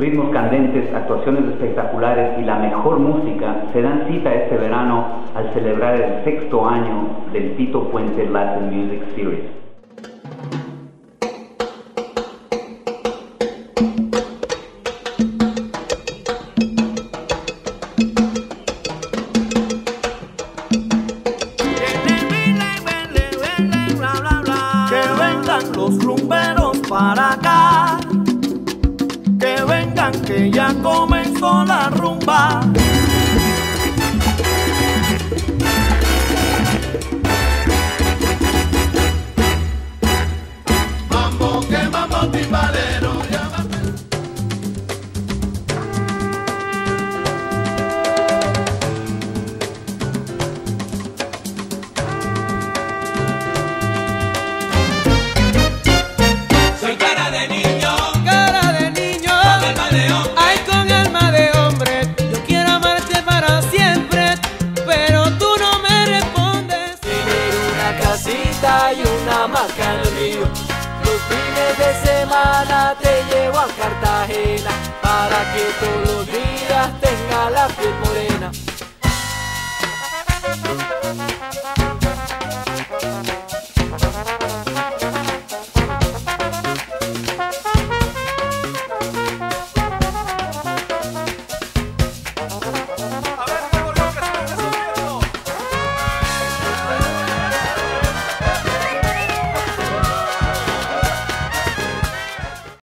Ritmos candentes, actuaciones espectaculares y la mejor música se dan cita este verano al celebrar el sexto año del Tito Puente Latin Music Series. los rumberos para acá. Vengan que ya comenzó la rumba. Mambo que mambo timbalero. En el río. Los fines de semana te llevo a Cartagena para que todos los días tenga la piel